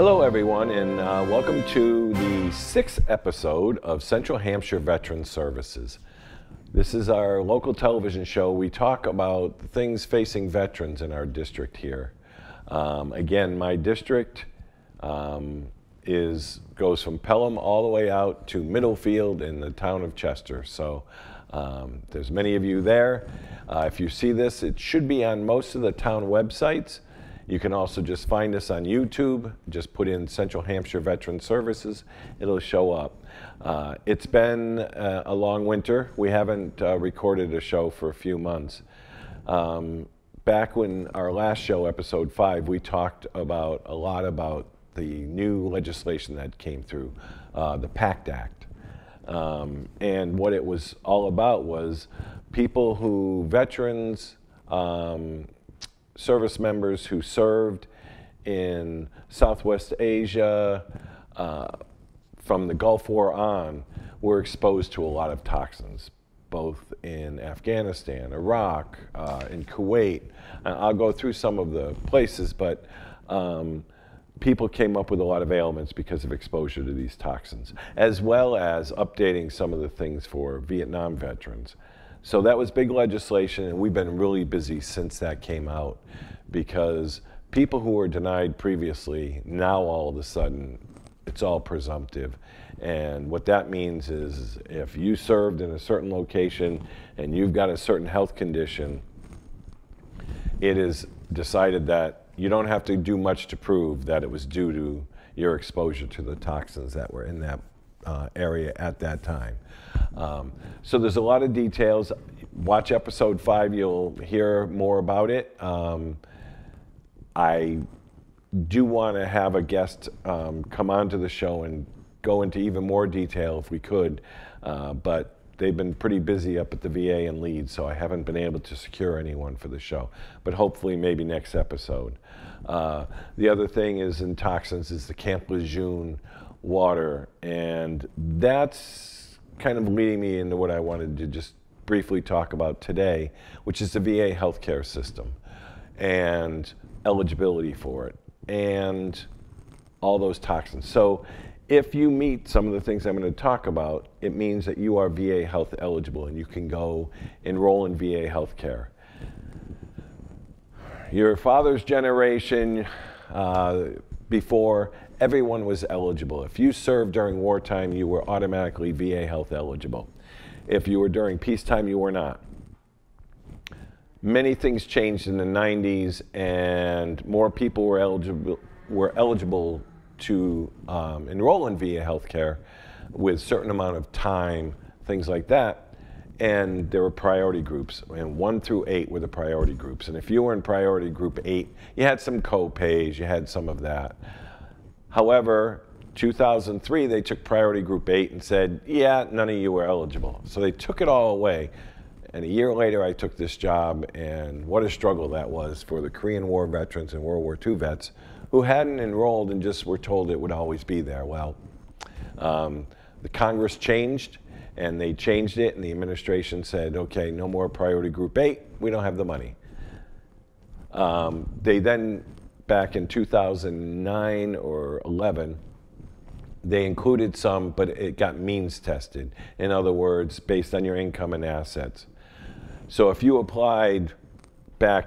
Hello, everyone, and uh, welcome to the sixth episode of Central Hampshire Veteran Services. This is our local television show. We talk about things facing veterans in our district here. Um, again, my district um, is goes from Pelham all the way out to Middlefield in the town of Chester. So um, there's many of you there. Uh, if you see this, it should be on most of the town websites. You can also just find us on YouTube. Just put in Central Hampshire Veteran Services. It'll show up. Uh, it's been uh, a long winter. We haven't uh, recorded a show for a few months. Um, back when our last show, episode five, we talked about a lot about the new legislation that came through, uh, the PACT Act. Um, and what it was all about was people who, veterans, um, service members who served in Southwest Asia, uh, from the Gulf War on, were exposed to a lot of toxins, both in Afghanistan, Iraq, uh, in Kuwait. I'll go through some of the places, but um, people came up with a lot of ailments because of exposure to these toxins, as well as updating some of the things for Vietnam veterans. So that was big legislation, and we've been really busy since that came out because people who were denied previously, now all of a sudden, it's all presumptive. And what that means is if you served in a certain location and you've got a certain health condition, it is decided that you don't have to do much to prove that it was due to your exposure to the toxins that were in that uh, area at that time. Um, so there's a lot of details. Watch episode five, you'll hear more about it. Um, I do want to have a guest um, come onto the show and go into even more detail if we could, uh, but they've been pretty busy up at the VA in Leeds, so I haven't been able to secure anyone for the show. But hopefully, maybe next episode. Uh, the other thing is in toxins is the Camp Lejeune water, and that's kind of leading me into what I wanted to just briefly talk about today, which is the VA healthcare system and eligibility for it and all those toxins. So if you meet some of the things I'm going to talk about, it means that you are VA health eligible and you can go enroll in VA health care. Your father's generation uh, before, everyone was eligible. If you served during wartime, you were automatically VA health eligible. If you were during peacetime, you were not. Many things changed in the 90s, and more people were eligible, were eligible to um, enroll in VA healthcare with certain amount of time, things like that. And there were priority groups, and one through eight were the priority groups. And if you were in priority group eight, you had some co-pays, you had some of that. However, 2003, they took priority group eight and said, yeah, none of you were eligible. So they took it all away. And a year later, I took this job, and what a struggle that was for the Korean War veterans and World War II vets who hadn't enrolled and just were told it would always be there. Well, um, the Congress changed, and they changed it, and the administration said, okay, no more priority group eight, we don't have the money. Um, they then, back in 2009 or 11, they included some, but it got means tested. In other words, based on your income and assets. So if you applied back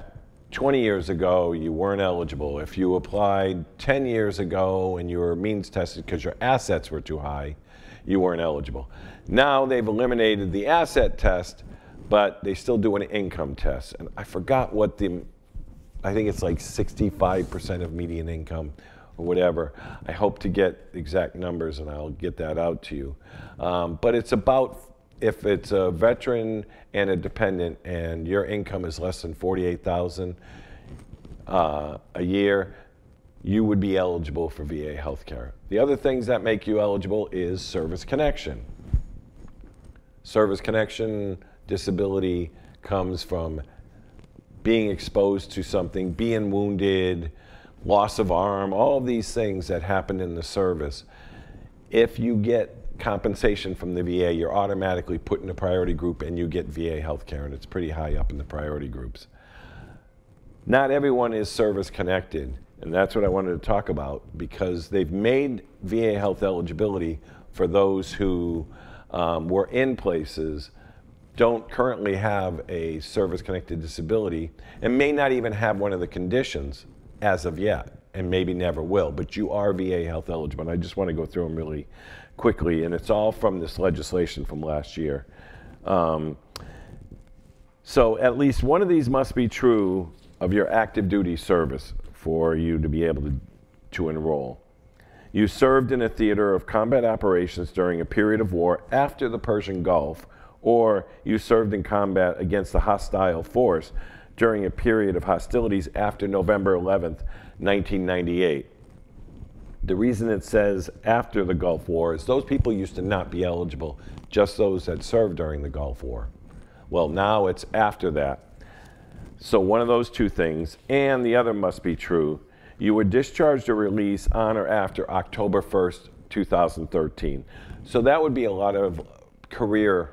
20 years ago, you weren't eligible. If you applied 10 years ago and you were means tested because your assets were too high, you weren't eligible. Now they've eliminated the asset test, but they still do an income test. And I forgot what the, I think it's like 65% of median income or whatever. I hope to get exact numbers and I'll get that out to you. Um, but it's about if it's a veteran and a dependent and your income is less than 48,000 uh, a year, you would be eligible for VA health care. The other things that make you eligible is service connection. Service connection disability comes from being exposed to something, being wounded, loss of arm, all of these things that happen in the service. If you get compensation from the VA, you're automatically put in a priority group and you get VA health care, and it's pretty high up in the priority groups. Not everyone is service connected. And that's what I wanted to talk about because they've made VA health eligibility for those who um, were in places, don't currently have a service connected disability, and may not even have one of the conditions as of yet, and maybe never will. But you are VA health eligible. And I just want to go through them really quickly, and it's all from this legislation from last year. Um, so at least one of these must be true of your active duty service for you to be able to, to enroll. You served in a theater of combat operations during a period of war after the Persian Gulf, or you served in combat against a hostile force during a period of hostilities after November 11th, 1998. The reason it says after the Gulf War is those people used to not be eligible, just those that served during the Gulf War. Well, now it's after that. So one of those two things, and the other must be true. You were discharged or released on or after October 1st, 2013. So that would be a lot of career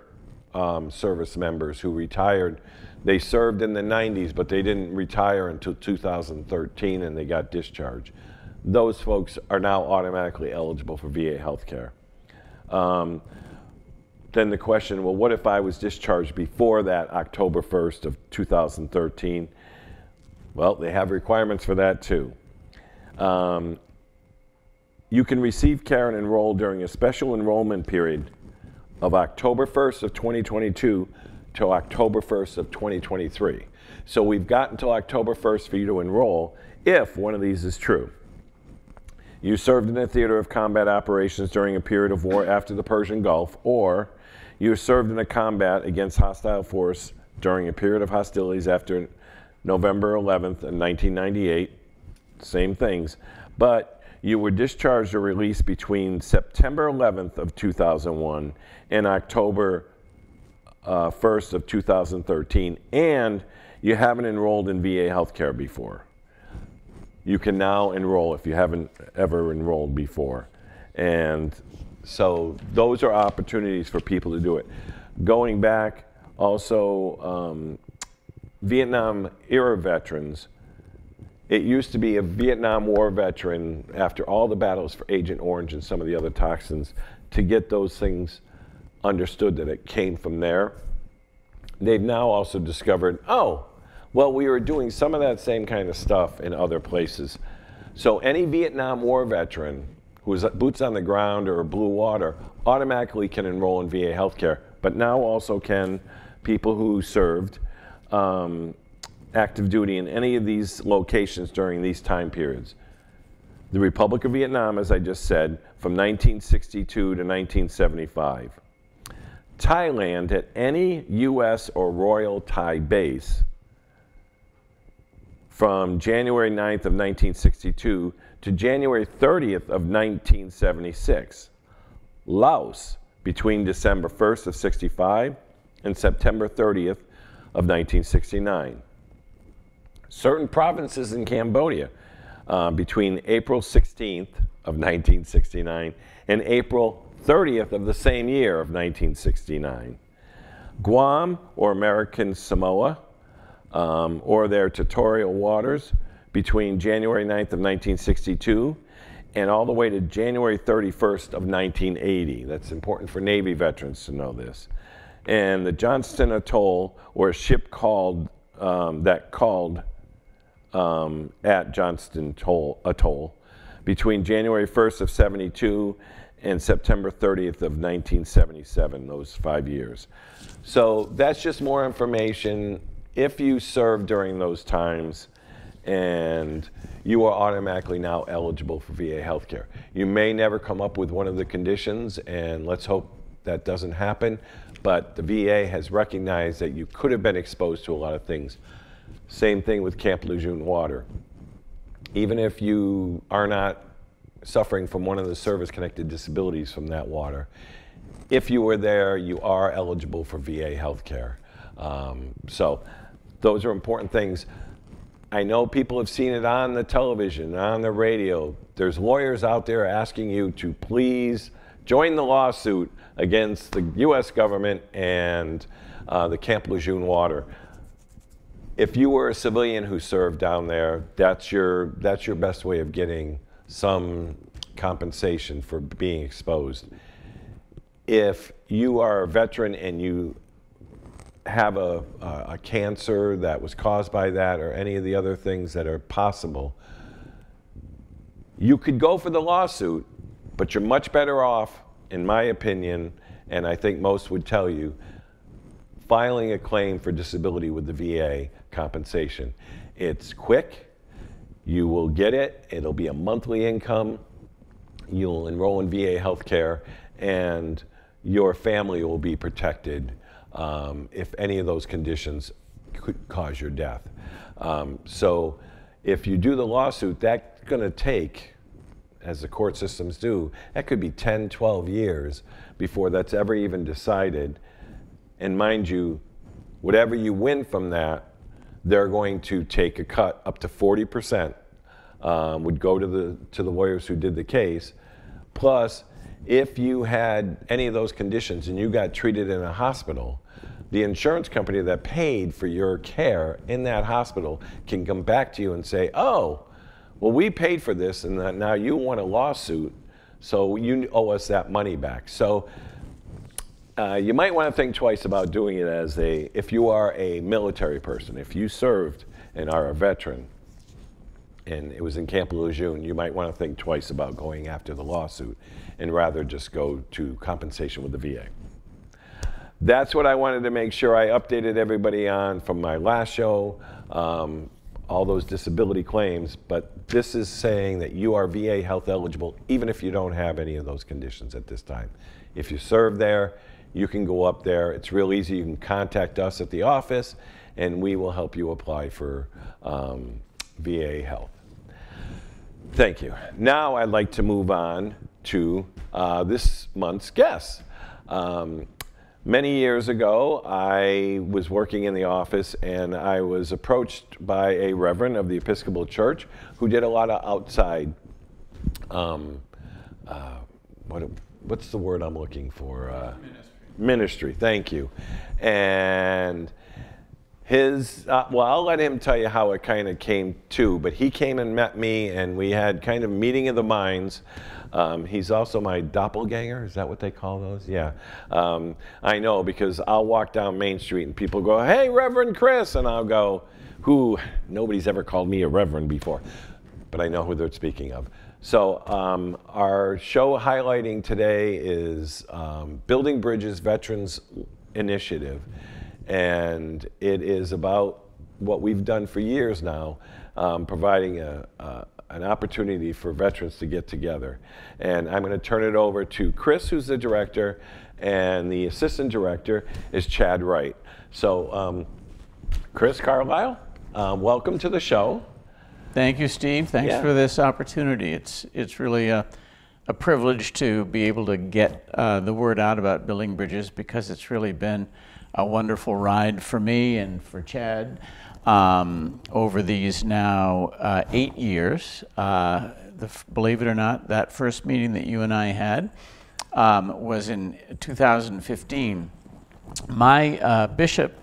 um, service members who retired. They served in the 90s, but they didn't retire until 2013 and they got discharged those folks are now automatically eligible for VA health care. Um, then the question, well, what if I was discharged before that October 1st of 2013? Well, they have requirements for that too. Um, you can receive care and enroll during a special enrollment period of October 1st of 2022 to October 1st of 2023. So we've got until October 1st for you to enroll if one of these is true. You served in a theater of combat operations during a period of war after the Persian Gulf, or you served in a combat against hostile force during a period of hostilities after November 11th in 1998. Same things. But you were discharged or released between September 11th of 2001 and October uh, 1st of 2013, and you haven't enrolled in VA healthcare before you can now enroll if you haven't ever enrolled before. And so those are opportunities for people to do it. Going back, also, um, Vietnam era veterans, it used to be a Vietnam War veteran after all the battles for Agent Orange and some of the other toxins to get those things understood that it came from there. They've now also discovered, oh, well, we were doing some of that same kind of stuff in other places. So any Vietnam War veteran who is boots on the ground or blue water automatically can enroll in VA healthcare, but now also can people who served um, active duty in any of these locations during these time periods. The Republic of Vietnam, as I just said, from 1962 to 1975. Thailand at any U.S. or Royal Thai base from January 9th of 1962 to January 30th of 1976. Laos between December 1st of 65 and September 30th of 1969. Certain provinces in Cambodia uh, between April 16th of 1969 and April 30th of the same year of 1969. Guam or American Samoa um, or their territorial waters between January 9th of 1962 and all the way to January 31st of 1980. That's important for Navy veterans to know this. And the Johnston Atoll, or a ship called um, that called um, at Johnston Atoll, Atoll between January 1st of 72 and September 30th of 1977, those five years. So that's just more information if you served during those times and you are automatically now eligible for VA health care. You may never come up with one of the conditions, and let's hope that doesn't happen, but the VA has recognized that you could have been exposed to a lot of things. Same thing with Camp Lejeune water. Even if you are not suffering from one of the service-connected disabilities from that water, if you were there, you are eligible for VA health care. Um, so those are important things. I know people have seen it on the television, on the radio. There's lawyers out there asking you to please join the lawsuit against the U.S. government and uh, the Camp Lejeune water. If you were a civilian who served down there, that's your that's your best way of getting some compensation for being exposed. If you are a veteran and you have a, a, a cancer that was caused by that or any of the other things that are possible, you could go for the lawsuit, but you're much better off, in my opinion, and I think most would tell you, filing a claim for disability with the VA compensation. It's quick, you will get it, it'll be a monthly income, you'll enroll in VA healthcare, and your family will be protected um, if any of those conditions could cause your death. Um, so if you do the lawsuit, that's going to take, as the court systems do, that could be 10, 12 years before that's ever even decided. And mind you, whatever you win from that, they're going to take a cut up to 40%, um, would go to the, to the lawyers who did the case. Plus, if you had any of those conditions and you got treated in a hospital, the insurance company that paid for your care in that hospital can come back to you and say, oh, well, we paid for this and now you want a lawsuit, so you owe us that money back. So uh, you might want to think twice about doing it as a, if you are a military person, if you served and are a veteran, and it was in Camp Lejeune, you might want to think twice about going after the lawsuit and rather just go to compensation with the VA. That's what I wanted to make sure I updated everybody on from my last show, um, all those disability claims, but this is saying that you are VA health eligible even if you don't have any of those conditions at this time. If you serve there, you can go up there. It's real easy. You can contact us at the office and we will help you apply for um, VA health. Thank you. Now I'd like to move on to uh, this month's guest. Um, many years ago, I was working in the office and I was approached by a reverend of the Episcopal Church who did a lot of outside, um, uh, what, what's the word I'm looking for? Uh, ministry. Thank you. And his uh, well i'll let him tell you how it kind of came to but he came and met me and we had kind of meeting of the minds. Um, he's also my doppelganger is that what they call those? Yeah. Um, i know because i'll walk down main street and people go hey reverend chris and i'll go who? Nobody's ever called me a reverend before but i know who they're speaking of so um, our show highlighting today is um, building bridges veterans initiative and it is about what we've done for years now, um, providing a, a, an opportunity for veterans to get together. And I'm going to turn it over to Chris, who's the director, and the assistant director is Chad Wright. So, um, Chris Carlisle, um, welcome to the show. Thank you, Steve. Thanks yeah. for this opportunity. It's it's really a, a privilege to be able to get uh, the word out about building bridges because it's really been a wonderful ride for me and for Chad um, over these now uh, eight years. Uh, the, believe it or not, that first meeting that you and I had um, was in 2015. My uh, bishop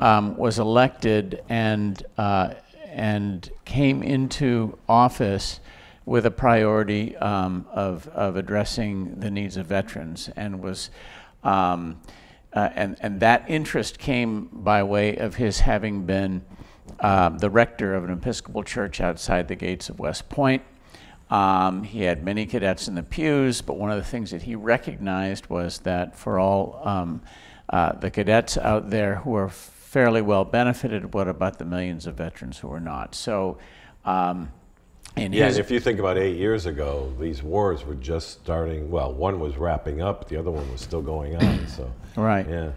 um, was elected and uh, and came into office with a priority um, of, of addressing the needs of veterans and was um, uh, and, and that interest came by way of his having been uh, the rector of an Episcopal church outside the gates of West Point. Um, he had many cadets in the pews, but one of the things that he recognized was that for all um, uh, the cadets out there who are fairly well benefited, what about the millions of veterans who are not? So um, and yeah, and if you think about eight years ago, these wars were just starting. Well, one was wrapping up, the other one was still going on. So right, yeah.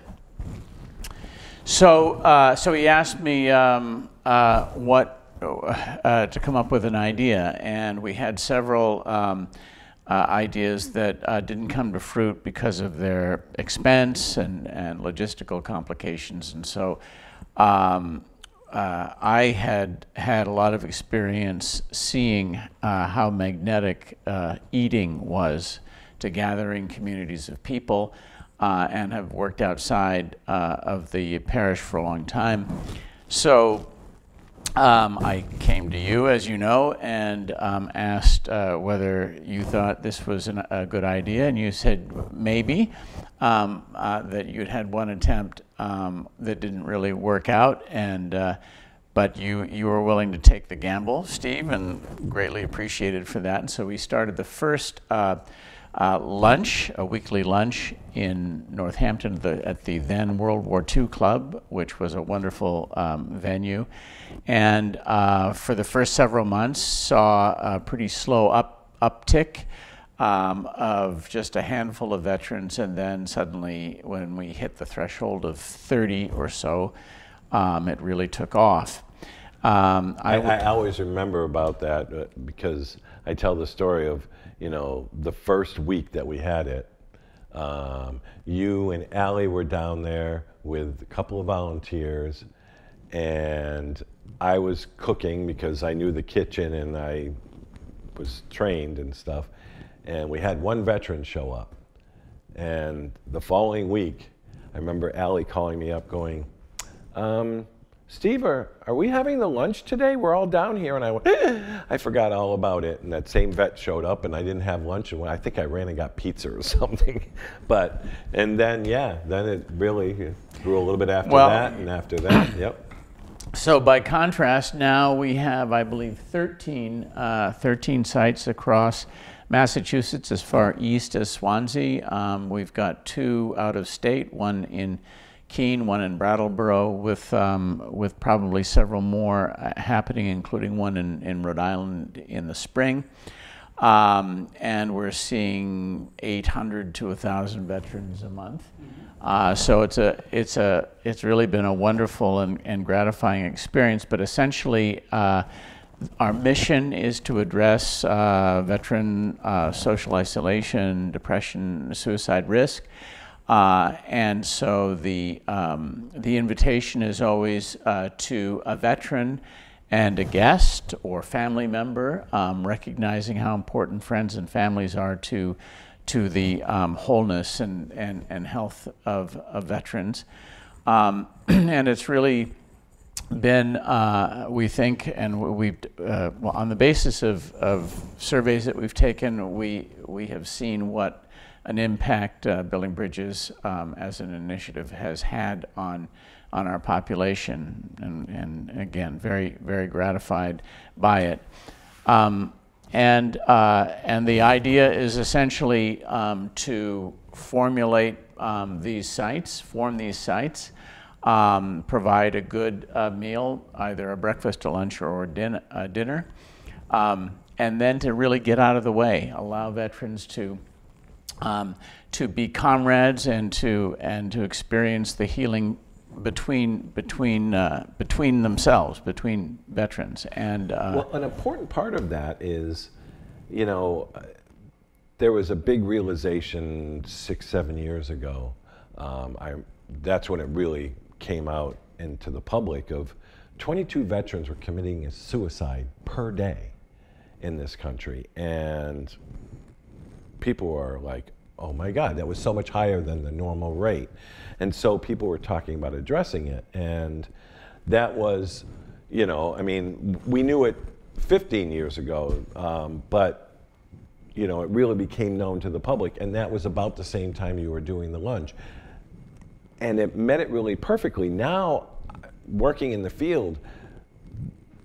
So, uh, so he asked me um, uh, what uh, to come up with an idea, and we had several um, uh, ideas that uh, didn't come to fruit because of their expense and, and logistical complications, and so. Um, uh, I had had a lot of experience seeing uh, how magnetic uh, eating was to gathering communities of people uh, and have worked outside of the parish for a long time. So um, I came to you, as you know, and um, asked uh, whether you thought this was an, a good idea, and you said maybe. Um, uh, that you'd had one attempt um, that didn't really work out, and uh, but you you were willing to take the gamble, Steve, and greatly appreciated for that. And so we started the first uh, lunch, a weekly lunch in Northampton the, at the then World War II Club, which was a wonderful um, venue. And uh, for the first several months, saw a pretty slow up uptick. Um, of just a handful of veterans, and then suddenly, when we hit the threshold of 30 or so, um, it really took off. Um, I, I, I, always remember about that uh, because I tell the story of you know, the first week that we had it, um, you and Allie were down there with a couple of volunteers, and I was cooking because I knew the kitchen and I was trained and stuff. And we had one veteran show up. And the following week, I remember Allie calling me up going, um, Steve, are, are we having the lunch today? We're all down here. And I went, I forgot all about it. And that same vet showed up and I didn't have lunch. And I think I ran and got pizza or something. but, and then, yeah, then it really grew a little bit after well, that and after that. Yep. So by contrast, now we have, I believe, 13, uh, 13 sites across Massachusetts as far east as Swansea. Um, we've got two out of state, one in Keene, one in Brattleboro, with um, with probably several more uh, happening, including one in, in Rhode Island in the spring. Um, and we're seeing 800 to 1,000 veterans a month. Uh, so it's a it's a it's really been a wonderful and, and gratifying experience. But essentially, uh, our mission is to address uh, veteran uh, social isolation, depression, suicide risk. Uh, and so the, um, the invitation is always uh, to a veteran and a guest or family member, um, recognizing how important friends and families are to, to the um, wholeness and, and, and health of, of veterans. Um, and it's really been, uh, we think, and we've, uh, well, on the basis of, of surveys that we've taken, we, we have seen what an impact uh, Building Bridges um, as an initiative has had on on our population, and, and again, very very gratified by it. Um, and uh, and the idea is essentially um, to formulate um, these sites, form these sites, um, provide a good uh, meal, either a breakfast, a lunch, or din- a dinner, um, and then to really get out of the way, allow veterans to um, to be comrades and to and to experience the healing between between uh, between themselves, between veterans. And uh, well, an important part of that is, you know, there was a big realization six seven years ago. Um, I that's when it really came out into the public of 22 veterans were committing a suicide per day in this country and people were like, oh my God, that was so much higher than the normal rate. And so people were talking about addressing it. And that was, you know, I mean, we knew it 15 years ago, um, but, you know, it really became known to the public. And that was about the same time you were doing the lunch. And it met it really perfectly. Now, working in the field,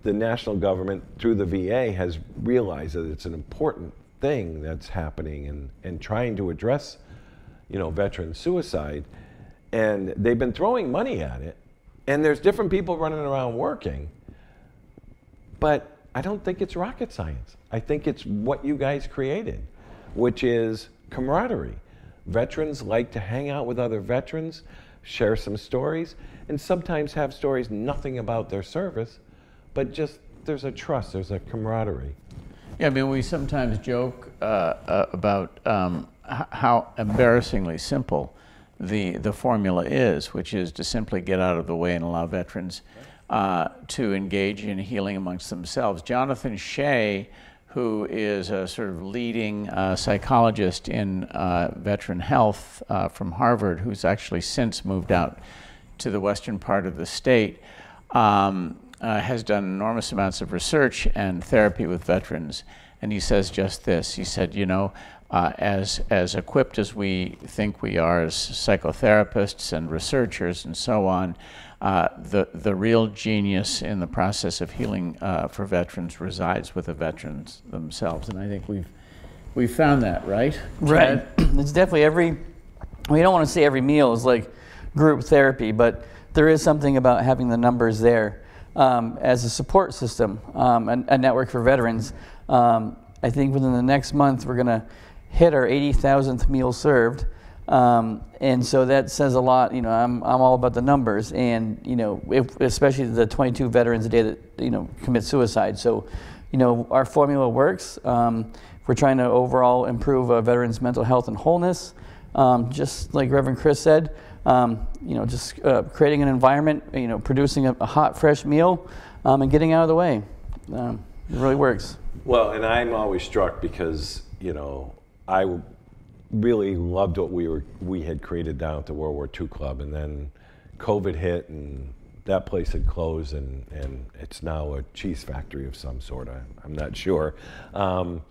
the national government, through the VA, has realized that it's an important thing that's happening and, and trying to address, you know, veteran suicide. And they've been throwing money at it. And there's different people running around working. But I don't think it's rocket science. I think it's what you guys created, which is camaraderie. Veterans like to hang out with other veterans, share some stories, and sometimes have stories nothing about their service, but just there's a trust, there's a camaraderie. Yeah, I mean, we sometimes joke uh, uh, about um, how embarrassingly simple the the formula is, which is to simply get out of the way and allow veterans uh, to engage in healing amongst themselves. Jonathan Shay, who is a sort of leading uh, psychologist in uh, veteran health uh, from Harvard, who's actually since moved out to the western part of the state um, uh, has done enormous amounts of research and therapy with veterans. And he says just this He said, you know, uh, as, as equipped as we think we are as psychotherapists and researchers and so on, uh, the, the real genius in the process of healing uh, for veterans resides with the veterans themselves. And I think we've, we've found that, right? Right. it's definitely every, we don't want to say every meal is like group therapy, but there is something about having the numbers there um, as a support system, um, a, a, network for veterans. Um, I think within the next month, we're going to hit our 80,000th meal served. Um, and so that says a lot. You know, I'm, I'm all about the numbers, and you know, if, especially the 22 veterans a day that you know commit suicide. So, you know, our formula works. Um, we're trying to overall improve uh, veterans' mental health and wholeness. Um, just like Reverend Chris said, um, you know, just uh, creating an environment, you know, producing a, a hot, fresh meal, um, and getting out of the way. Um, it really works. Well, and I'm always struck because you know I really loved what we were we had created down at the World War II Club, and then COVID hit, and that place had closed, and and it's now a cheese factory of some sort. I, I'm not sure, um,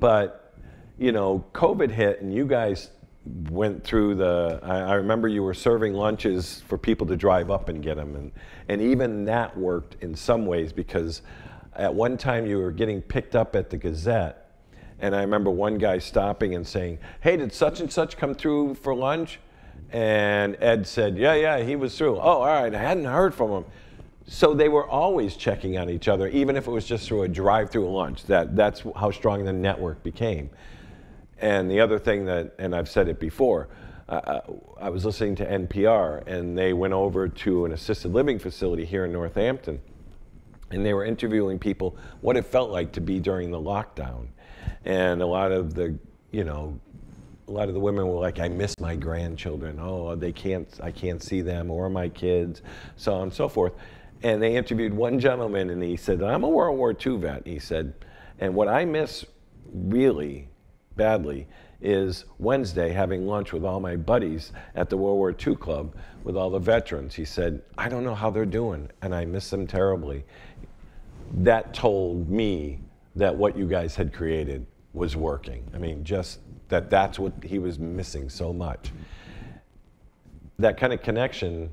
but you know, COVID hit, and you guys went through the. I, I, remember you were serving lunches for people to drive up and get them, and and even that worked in some ways because at one time you were getting picked up at the Gazette and I remember one guy stopping and saying, Hey, did such and such come through for lunch? And Ed said, Yeah, yeah, he was through. Oh, all right, I hadn't heard from him. So they were always checking on each other, even if it was just through a drive through lunch. That, that's how strong the network became. And the other thing that, and I've said it before, uh, I was listening to NPR, and they went over to an assisted living facility here in Northampton, and they were interviewing people what it felt like to be during the lockdown and a lot of the, you know, a lot of the women were like, I miss my grandchildren. Oh, they can't, I can't see them, or my kids, so on and so forth. And they interviewed one gentleman, and he said, I'm a World War II vet. He said, and what I miss really badly is Wednesday having lunch with all my buddies at the World War II Club with all the veterans. He said, I don't know how they're doing, and I miss them terribly. That told me that what you guys had created was working. I mean, just that that's what he was missing so much. That kind of connection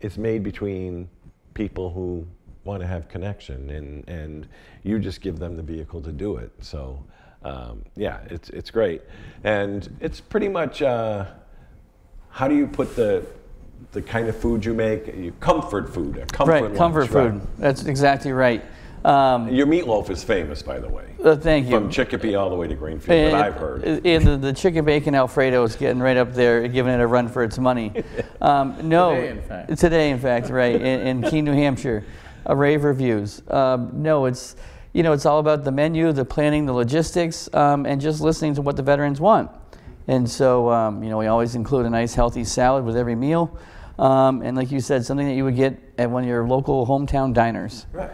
is made between people who want to have connection, and, and you just give them the vehicle to do it. So, um, yeah, it's, it's great. And it's pretty much uh, how do you put the, the kind of food you make, you comfort food, a comfort right, lunch, comfort right? food. That's exactly right. Um, Your meatloaf is famous, by the way. Uh, thank you. From Chicopee all the way to Greenfield, and, that I've heard. And the, the, chicken bacon Alfredo is getting right up there, giving it a run for its money. Um, no, today in fact. Today, in fact, right in, in Keene, New Hampshire, a rave reviews. Um, no, it's you know it's all about the menu, the planning, the logistics, um, and just listening to what the veterans want. And so um, you know we always include a nice healthy salad with every meal, um, and like you said, something that you would get at one of your local hometown diners. Right.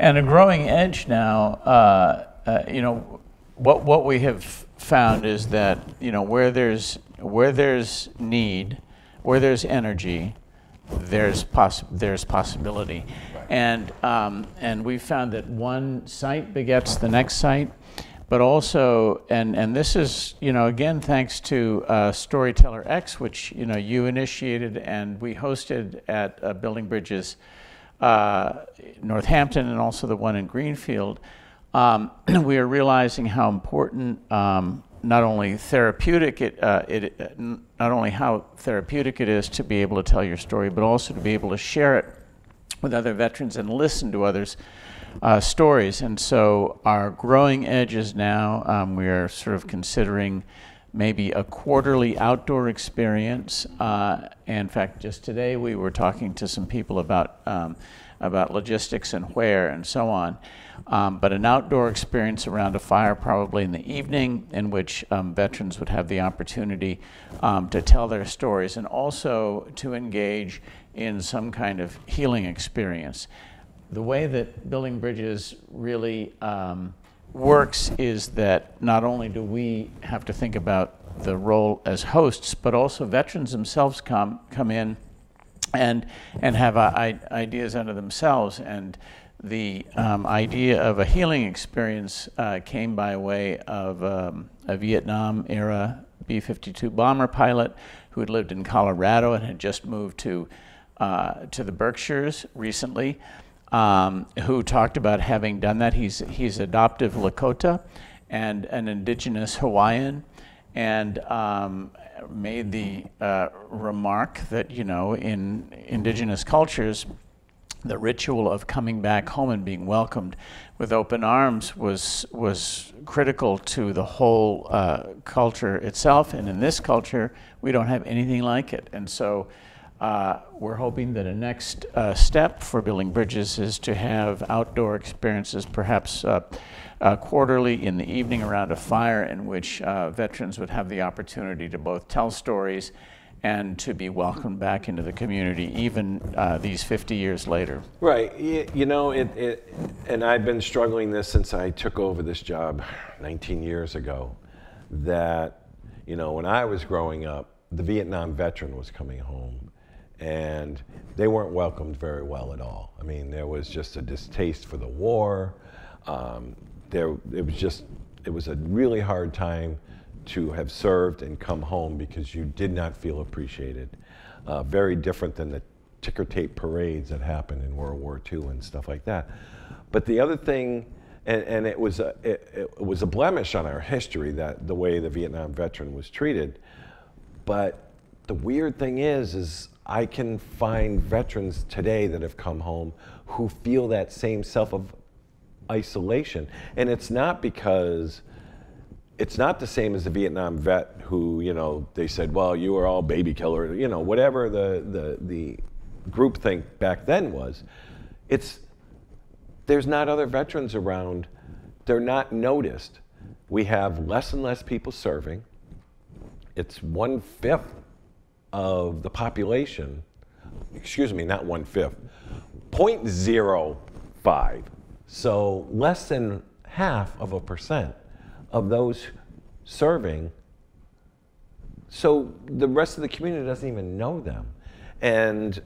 And a growing edge now, uh, uh, you know, what, what we have found is that, you know, where there's, where there's need, where there's energy, there's, poss- there's possibility. And, um, and we found that one site begets the next site, but also, and, and this is, you know, again, thanks to uh, Storyteller X, which, you know, you initiated and we hosted at uh, Building Bridges uh, Northampton and also the one in Greenfield, um, we are realizing how important um, not only therapeutic it, uh, it, uh, not only how therapeutic it is to be able to tell your story, but also to be able to share it with other veterans and listen to others' uh, stories. And so our growing edge is now, um, we are sort of considering maybe a quarterly outdoor experience. Uh, in fact, just today we were talking to some people about um, about logistics and where and so on. Um, but an outdoor experience around a fire, probably in the evening, in which um, veterans would have the opportunity um, to tell their stories and also to engage in some kind of healing experience. The way that Building Bridges really um, works is that not only do we have to think about the role as hosts, but also veterans themselves come, come in and and have uh, ideas unto themselves. And the um, idea of a healing experience uh, came by way of um, a Vietnam era B 52 bomber pilot who had lived in Colorado and had just moved to, uh, to the Berkshires recently, um, who talked about having done that. He's, he's adoptive Lakota and an indigenous Hawaiian, and um, made the uh, remark that, you know, in indigenous cultures, the ritual of coming back home and being welcomed with open arms was was critical to the whole uh, culture itself. And in this culture, we don't have anything like it. And so, uh, we're hoping that a next uh, step for building bridges is to have outdoor experiences, perhaps uh, uh, quarterly in the evening around a fire, in which uh, veterans would have the opportunity to both tell stories and to be welcomed back into the community even uh, these 50 years later. Right. You, you know, it, it, and I've been struggling this since I took over this job 19 years ago. That, you know, when I was growing up, the Vietnam veteran was coming home and they weren't welcomed very well at all. I mean, there was just a distaste for the war. Um, there, it was just, it was a really hard time to have served and come home because you did not feel appreciated. Uh, very different than the ticker tape parades that happened in World War II and stuff like that. But the other thing, and, and it, was a, it, it was a blemish on our history that the way the Vietnam veteran was treated. But the weird thing is, is I can find veterans today that have come home who feel that same self of isolation. And it's not because it's not the same as the Vietnam vet who, you know, they said, well, you were all baby killer, you know, whatever the, the, the group think back then was. It's, there's not other veterans around. They're not noticed. We have less and less people serving. It's one fifth of the population, excuse me, not one fifth, 0.05. So less than half of a percent of those serving. So the rest of the community doesn't even know them. And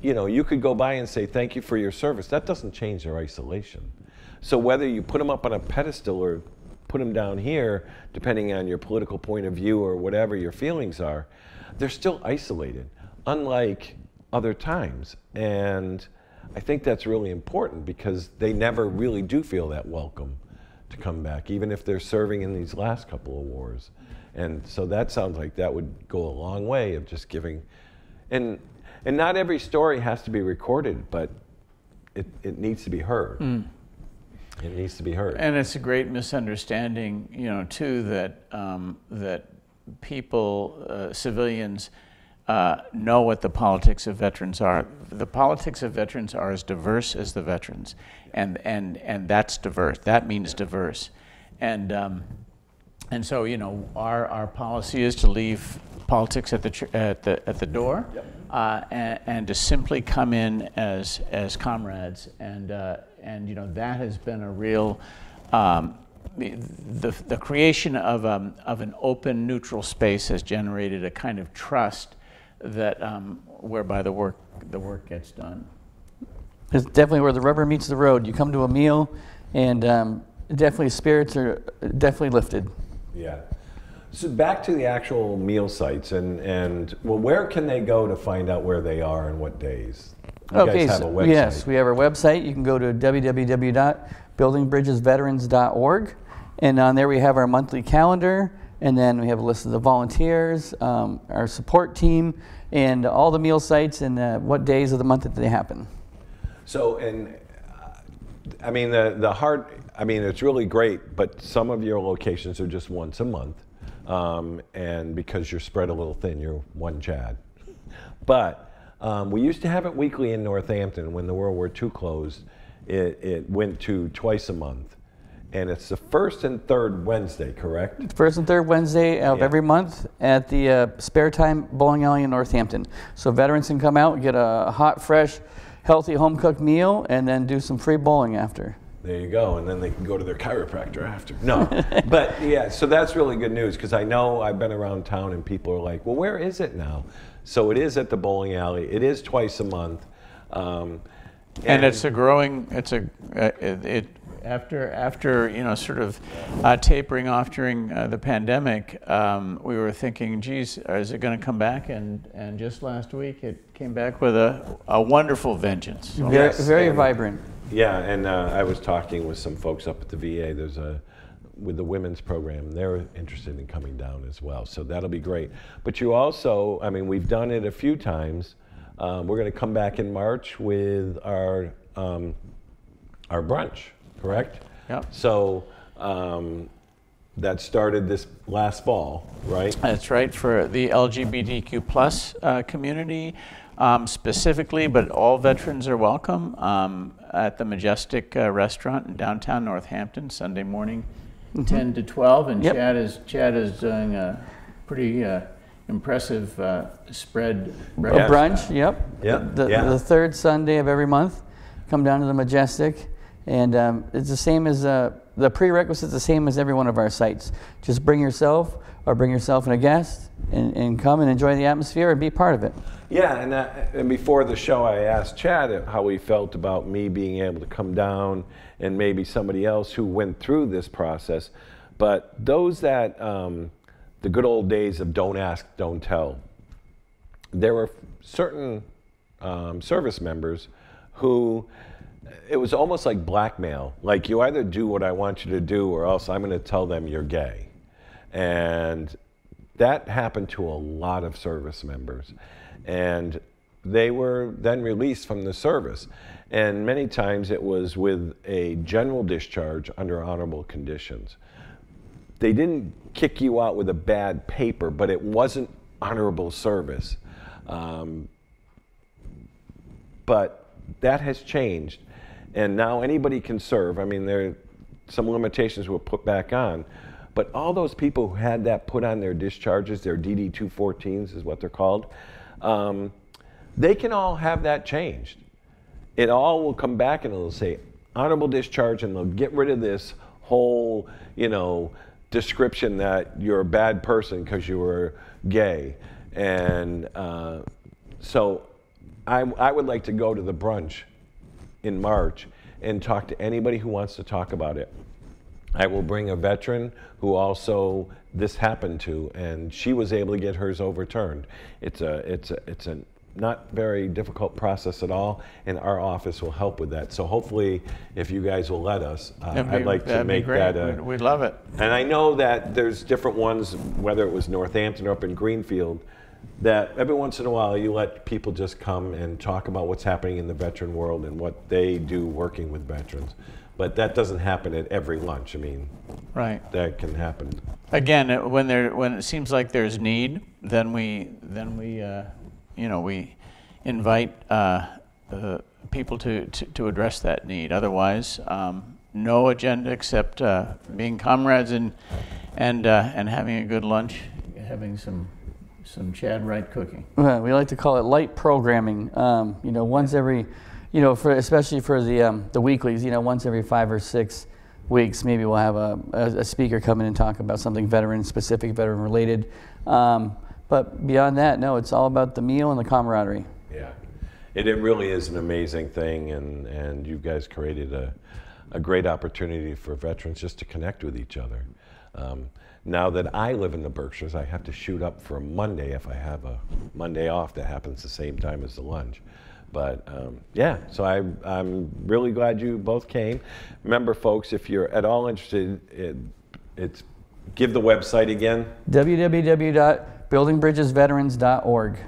you know, you could go by and say thank you for your service. That doesn't change their isolation. So whether you put them up on a pedestal or put them down here, depending on your political point of view or whatever your feelings are, they're still isolated, unlike other times. And I think that's really important because they never really do feel that welcome to come back, even if they're serving in these last couple of wars. And so that sounds like that would go a long way of just giving. And, and not every story has to be recorded, but it, it needs to be heard. Mm. It needs to be heard. And it's a great misunderstanding, you know, too, that, um, that people, uh, civilians, uh, know what the politics of veterans are. The politics of veterans are as diverse as the veterans, and and and that's diverse. That means diverse, and um, and so you know our our policy is to leave politics at the at the at the door, yep. uh, and, and, to simply come in as as comrades, and uh, and you know that has been a real. Um, the, the creation of, um, of an open, neutral space has generated a kind of trust that um, whereby the work the work gets done. It's definitely where the rubber meets the road. You come to a meal, and um, definitely spirits are definitely lifted. Yeah. So back to the actual meal sites, and and well, where can they go to find out where they are and what days? You okay, so, yes, we have our website. You can go to www.buildingbridgesveterans.org, and on there we have our monthly calendar and then we have a list of the volunteers, um, our support team, and all the meal sites and uh, what days of the month that they happen. So, and uh, I mean, the, the hard, I mean, it's really great, but some of your locations are just once a month. Um, and because you're spread a little thin, you're one Chad. But um, we used to have it weekly in Northampton. When the World War II closed, it, it went to twice a month and it's the first and third Wednesday, correct? First and third Wednesday of yeah. every month at the uh, Spare Time Bowling Alley in Northampton. So veterans can come out, get a hot, fresh, healthy home cooked meal, and then do some free bowling after. There you go, and then they can go to their chiropractor after. No, but yeah, so that's really good news because I know I've been around town and people are like, "Well, where is it now?" So it is at the bowling alley. It is twice a month. Um, and, it's a growing. It's a uh, it, it, after after you know sort of uh, tapering off during uh, the pandemic. Um, we were thinking, geez, is it going to come back? And and just last week it came back with a, a wonderful vengeance. Very, yes, very vibrant. Yeah, and uh, I was talking with some folks up at the VA. There's a with the women's program, they're interested in coming down as well. So that'll be great. But you also, I mean, we've done it a few times. Um, we're going to come back in March with our um, our brunch, correct? Yeah. So um, that started this last fall, right? That's right for the LGBTQ plus uh, community um, specifically, but all veterans are welcome um, at the Majestic uh, Restaurant in downtown Northampton Sunday morning mm-hmm. 10 to 12, and yep. Chad is Chad is doing a pretty uh, impressive uh, spread breakfast. A brunch. Yep. Yep. The, yeah. the third Sunday of every month, come down to the Majestic, and um, it's the same as uh, the prerequisite. The same as every one of our sites. Just bring yourself, or bring yourself and a guest, and, and come and enjoy the atmosphere and be part of it. Yeah, and, uh, and before the show, I asked Chad how he felt about me being able to come down and maybe somebody else who went through this process. But those that, um, the good old days of don't ask, don't tell, there were certain um, service members who it was almost like blackmail. Like you either do what I want you to do or else I'm going to tell them you're gay. And that happened to a lot of service members. And they were then released from the service. And many times it was with a general discharge under honorable conditions. They didn't kick you out with a bad paper, but it wasn't honorable service. Um, but that has changed. And now anybody can serve. I mean, there some limitations were put back on. But all those people who had that put on their discharges, their DD 214s is what they're called, um, they can all have that changed it all will come back and it'll say honorable discharge and they'll get rid of this whole, you know, description that you're a bad person because you were gay. And uh, so I, I would like to go to the brunch in March and talk to anybody who wants to talk about it. I will bring a veteran who also this happened to, and she was able to get hers overturned. It's a, it's a, it's an not very difficult process at all, and our office will help with that. So hopefully, if you guys will let us, uh, be, I'd like to make that a. We'd love it. And I know that there's different ones, whether it was Northampton or up in Greenfield, that every once in a while you let people just come and talk about what's happening in the veteran world and what they do working with veterans. But that doesn't happen at every lunch. I mean, right? That can happen. Again, when there when it seems like there's need, then we then we uh, you know, we invite uh, uh, people to, to, to, address that need. Otherwise, um, no agenda except uh, being comrades and, and, uh, and having a good lunch, having some, some Chad Wright cooking. Well, we like to call it light programming. Um, you know, once every, you know, for, especially for the, um, the weeklies, you know, once every five or six weeks, maybe we'll have a, a, a speaker come in and talk about something veteran specific, veteran related. Um, but beyond that, no, it's all about the meal and the camaraderie. Yeah, it, it really is an amazing thing, and, and you guys created a, a great opportunity for veterans just to connect with each other. Um, now that I live in the Berkshires, I have to shoot up for Monday if I have a Monday off that happens the same time as the lunch. But um, yeah, so I, I'm really glad you both came. Remember, folks, if you're at all interested, it, it's give the website again. www buildingbridgesveterans.org.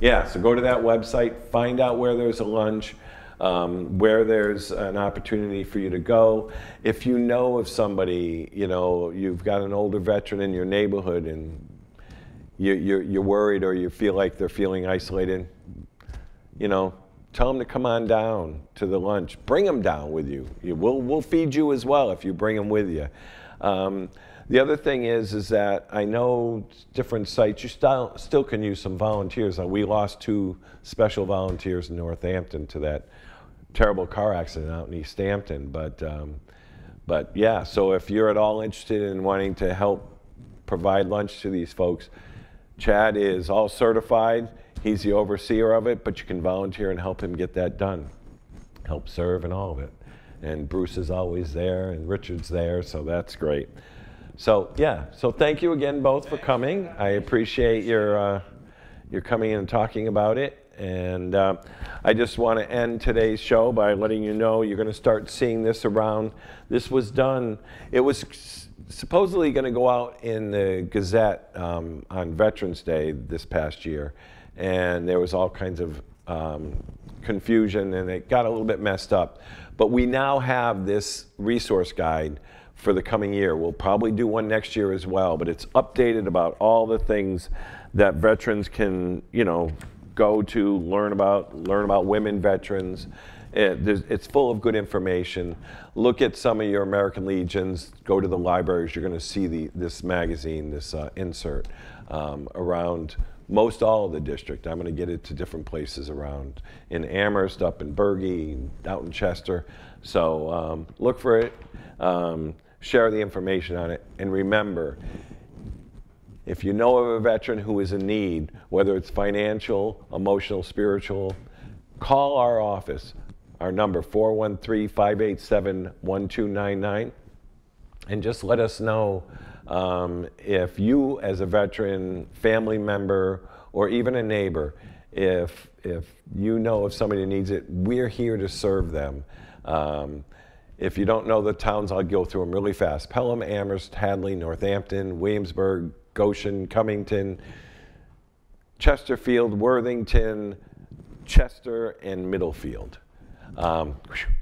Yeah, so go to that website, find out where there's a lunch, um, where there's an opportunity for you to go. If you know of somebody, you know, you've got an older veteran in your neighborhood and you, you're, you're worried or you feel like they're feeling isolated, you know, tell them to come on down to the lunch. Bring them down with you. you we'll, we'll feed you as well if you bring them with you. Um, the other thing is, is that I know different sites, you still, still can use some volunteers. Uh, we lost two special volunteers in Northampton to that terrible car accident out in Easthampton. But, um, but yeah, so if you're at all interested in wanting to help provide lunch to these folks, Chad is all certified. He's the overseer of it, but you can volunteer and help him get that done. Help serve and all of it. And Bruce is always there, and Richard's there, so that's great. So yeah, so thank you again both for coming. I appreciate your uh, your coming and talking about it. And uh, I just want to end today's show by letting you know you're going to start seeing this around. This was done. It was supposedly going to go out in the Gazette um, on Veterans Day this past year, and there was all kinds of um, confusion, and it got a little bit messed up. But we now have this resource guide for the coming year. We'll probably do one next year as well, but it's updated about all the things that veterans can, you know, go to learn about learn about women veterans. It, it's full of good information. Look at some of your American Legions. Go to the libraries. You're going to see the, this magazine, this uh, insert um, around most all of the district. I'm going to get it to different places around in Amherst, up in Bergie, out in Chester. So um, look for it. Um, share the information on it. And remember, if you know of a veteran who is in need, whether it's financial, emotional, spiritual, call our office. Our number 413-587-1299 and just let us know um, if you as a veteran, family member, or even a neighbor, if, if you know of somebody needs it, we're here to serve them. Um, if you don't know the towns, I'll go through them really fast. Pelham, Amherst, Hadley, Northampton, Williamsburg, Goshen, Cummington, Chesterfield, Worthington, Chester, and Middlefield. Um,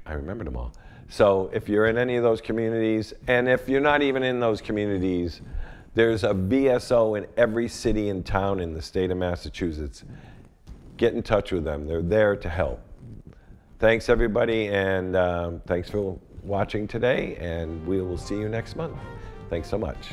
I remembered them all. So if you're in any of those communities, and if you're not even in those communities, there's a VSO in every city and town in the state of Massachusetts. Get in touch with them. They're there to help. Thanks, everybody, and um, thanks for watching today, and we will see you next month. Thanks so much.